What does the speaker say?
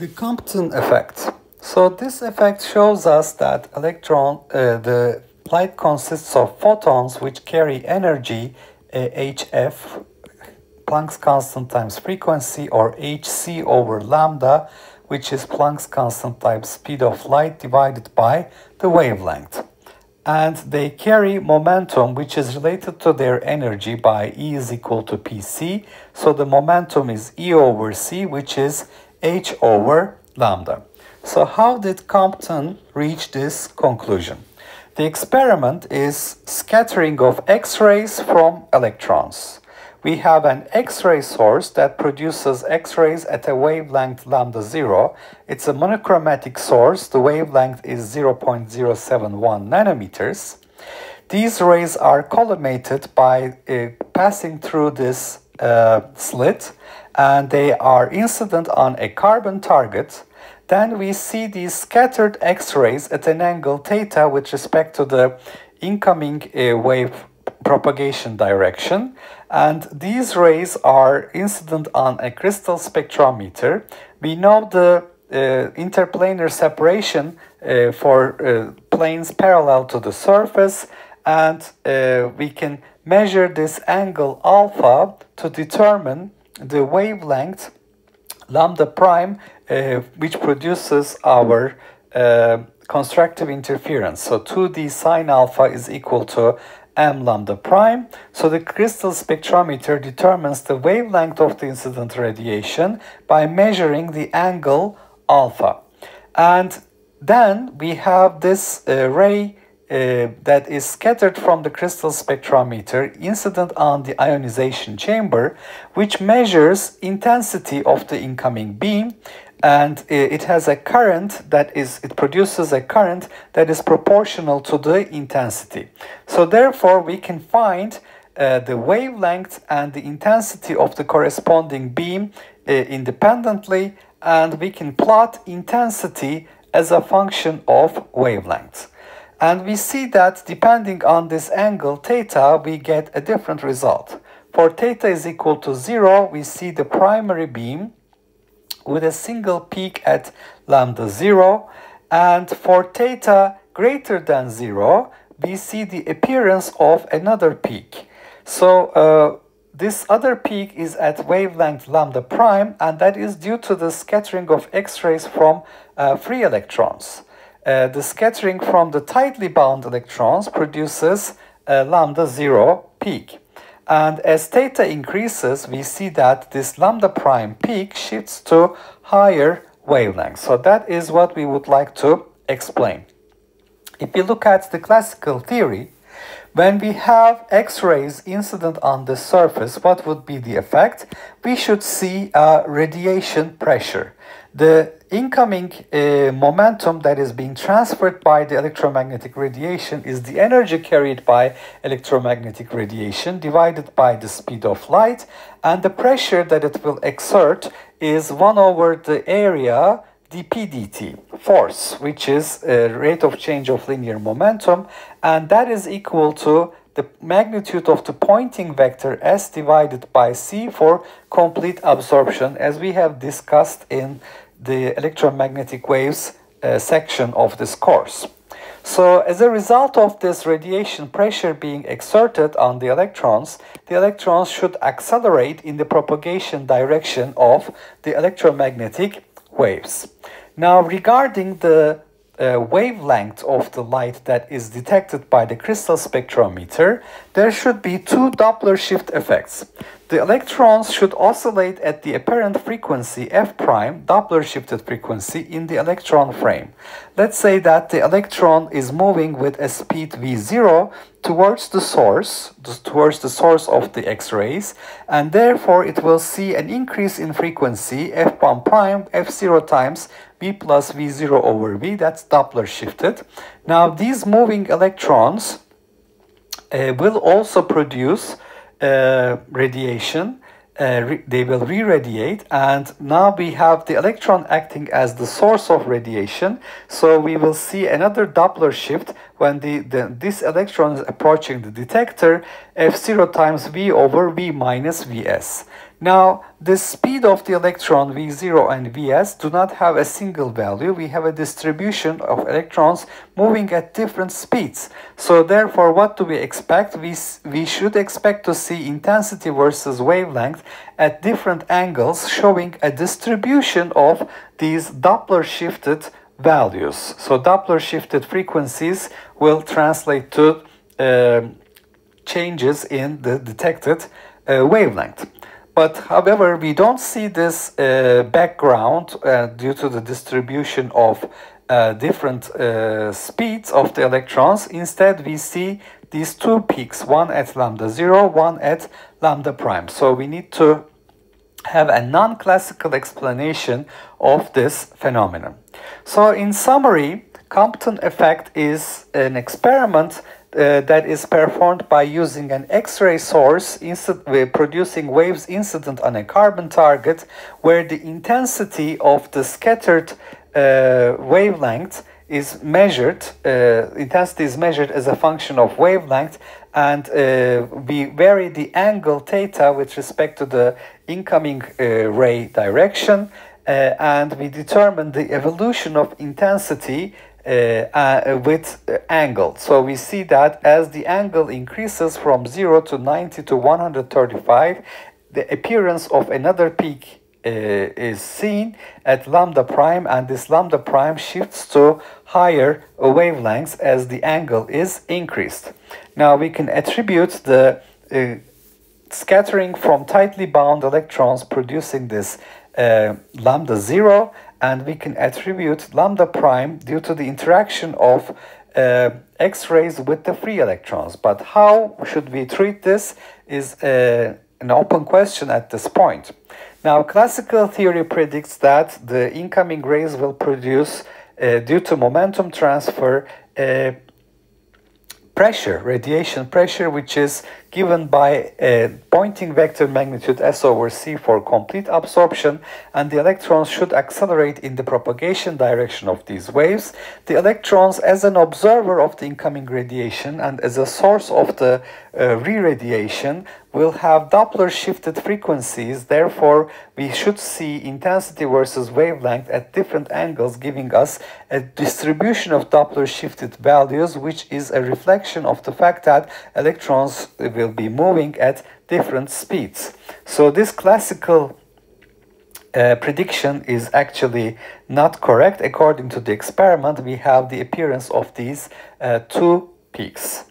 The Compton effect. So this effect shows us that electron, uh, the light consists of photons which carry energy uh, hf, Planck's constant times frequency, or hc over lambda, which is Planck's constant times speed of light divided by the wavelength. And they carry momentum which is related to their energy by E is equal to pc. So the momentum is E over c, which is h over lambda. So how did Compton reach this conclusion? The experiment is scattering of X-rays from electrons. We have an X-ray source that produces X-rays at a wavelength lambda 0. It's a monochromatic source. The wavelength is 0.071 nanometers. These rays are collimated by uh, passing through this uh, slit and they are incident on a carbon target then we see these scattered X-rays at an angle theta with respect to the incoming uh, wave propagation direction. And these rays are incident on a crystal spectrometer. We know the uh, interplanar separation uh, for uh, planes parallel to the surface and uh, we can measure this angle alpha to determine the wavelength lambda prime, uh, which produces our uh, constructive interference. So 2d sine alpha is equal to m lambda prime. So the crystal spectrometer determines the wavelength of the incident radiation by measuring the angle alpha. And then we have this uh, ray uh, that is scattered from the crystal spectrometer incident on the ionization chamber, which measures intensity of the incoming beam and it has a current that is it produces a current that is proportional to the intensity. So therefore we can find uh, the wavelength and the intensity of the corresponding beam uh, independently and we can plot intensity as a function of wavelength and we see that depending on this angle theta, we get a different result. For theta is equal to zero, we see the primary beam with a single peak at lambda zero. And for theta greater than zero, we see the appearance of another peak. So uh, this other peak is at wavelength lambda prime, and that is due to the scattering of X-rays from uh, free electrons. Uh, the scattering from the tightly bound electrons produces a lambda zero peak. And as theta increases, we see that this lambda prime peak shifts to higher wavelengths. So that is what we would like to explain. If you look at the classical theory, when we have X-rays incident on the surface, what would be the effect? We should see a radiation pressure. The incoming uh, momentum that is being transferred by the electromagnetic radiation is the energy carried by electromagnetic radiation divided by the speed of light and the pressure that it will exert is 1 over the area dp dt force which is a rate of change of linear momentum and that is equal to the magnitude of the Poynting vector s divided by c for complete absorption as we have discussed in the electromagnetic waves uh, section of this course. So as a result of this radiation pressure being exerted on the electrons, the electrons should accelerate in the propagation direction of the electromagnetic waves. Now regarding the uh, wavelength of the light that is detected by the crystal spectrometer, there should be two Doppler shift effects. The electrons should oscillate at the apparent frequency f prime, Doppler shifted frequency, in the electron frame. Let's say that the electron is moving with a speed v0 towards the source, towards the source of the X-rays, and therefore it will see an increase in frequency f1 prime, f0 times v plus v0 over v, that's Doppler shifted. Now these moving electrons uh, will also produce uh, radiation uh, they will re-radiate and now we have the electron acting as the source of radiation. So we will see another Doppler shift when the, the this electron is approaching the detector f0 times v over v minus vs Now, the speed of the electron V0 and Vs do not have a single value. We have a distribution of electrons moving at different speeds. So therefore, what do we expect? We, we should expect to see intensity versus wavelength at different angles showing a distribution of these Doppler shifted values. So Doppler shifted frequencies will translate to uh, changes in the detected uh, wavelength. But however, we don't see this uh, background uh, due to the distribution of uh, different uh, speeds of the electrons. Instead, we see these two peaks, one at lambda 0, one at lambda prime. So we need to have a non-classical explanation of this phenomenon. So in summary, Compton effect is an experiment uh, that is performed by using an X-ray source uh, producing waves incident on a carbon target where the intensity of the scattered uh, wavelength is measured, uh, intensity is measured as a function of wavelength and uh, we vary the angle theta with respect to the incoming ray direction and we determine the evolution of intensity uh, uh, with uh, angle. So we see that as the angle increases from 0 to 90 to 135, the appearance of another peak uh, is seen at lambda prime and this lambda prime shifts to higher wavelengths as the angle is increased. Now we can attribute the uh, scattering from tightly bound electrons producing this uh, lambda 0 and we can attribute lambda prime due to the interaction of uh, X-rays with the free electrons. But how should we treat this is uh, an open question at this point. Now, classical theory predicts that the incoming rays will produce, uh, due to momentum transfer, uh, pressure, radiation pressure, which is given by a Poynting vector magnitude S over C for complete absorption, and the electrons should accelerate in the propagation direction of these waves. The electrons, as an observer of the incoming radiation and as a source of the uh, re-radiation, will have Doppler shifted frequencies. Therefore, we should see intensity versus wavelength at different angles, giving us a distribution of Doppler shifted values, which is a reflection of the fact that electrons will be moving at different speeds. So this classical uh, prediction is actually not correct. According to the experiment, we have the appearance of these uh, two peaks.